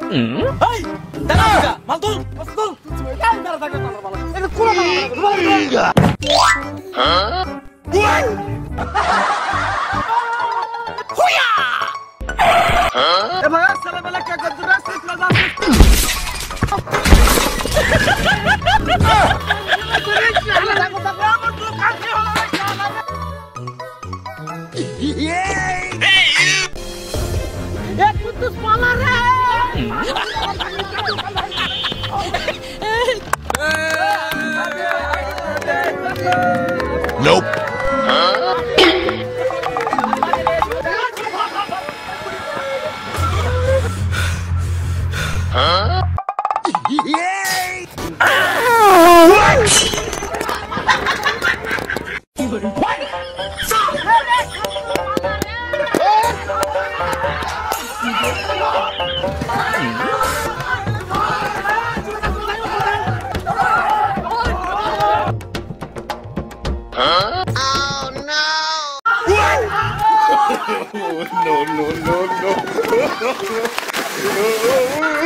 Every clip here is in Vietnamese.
Hey, you! Yeah, put this baller in! Nope. Huh? huh? Yeah! Huh? Oh no! What? oh, no, no, no, no. no.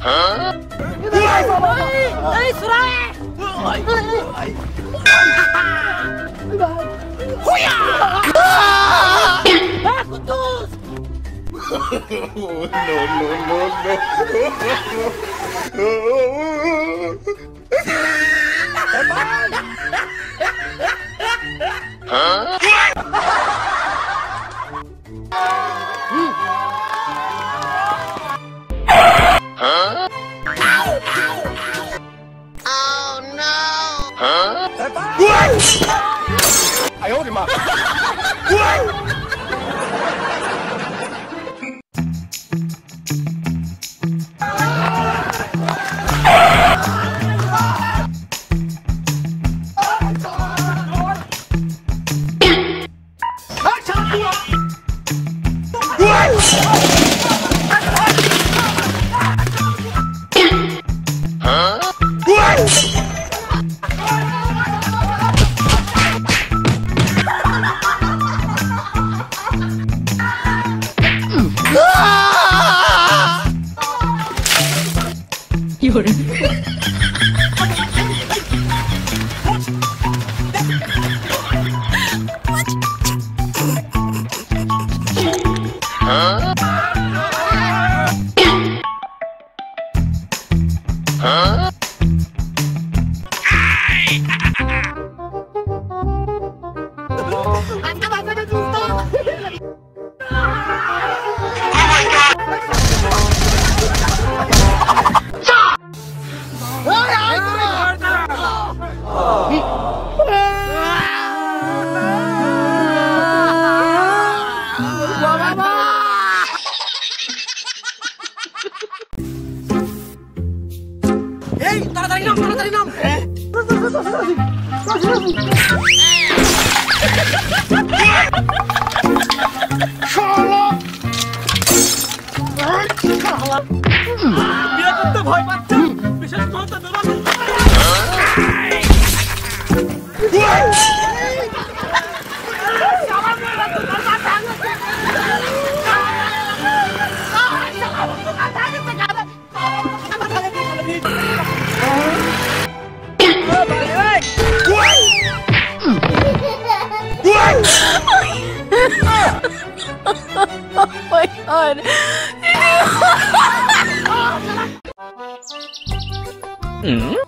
Hả? Ê, Surai! Huia! Ah, Kutuz! No, no, no, no. Huh? 哎呦我的妈！有人。তাড়াতাড়ি নাম বিয়ে করতে ভয় পাচ্ছ বিশেষ ক্ষমতা 嗯。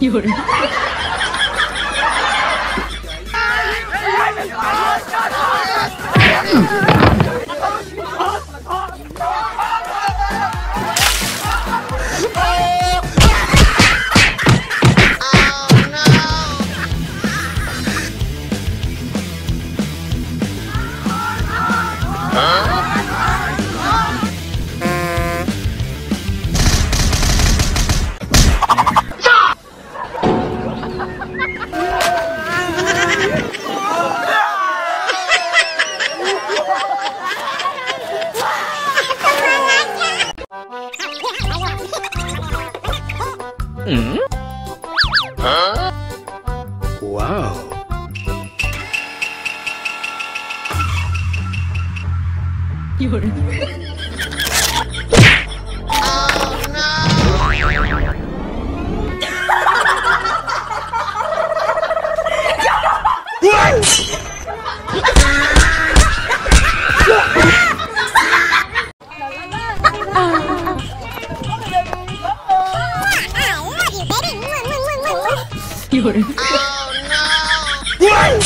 有人。嗯嗯，啊，哇哦，有人。夜。Oh, no.